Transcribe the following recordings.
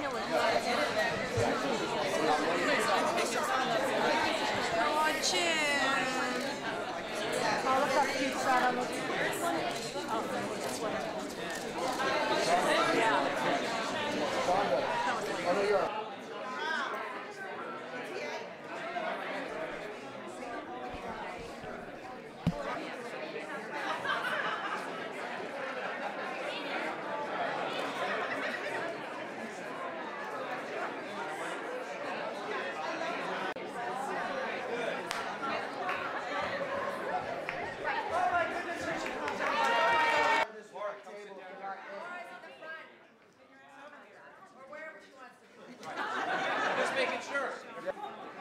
Var. All the cupcakes are on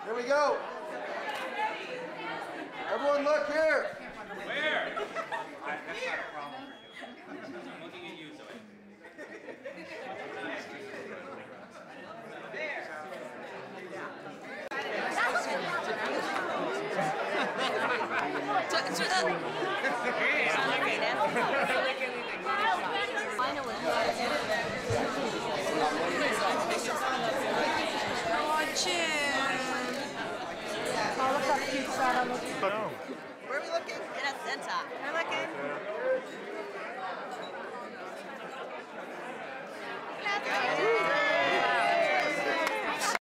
Here we go. Everyone look here. Where? I, that's not a problem for you. I'm looking at you, Zoe. Aynı All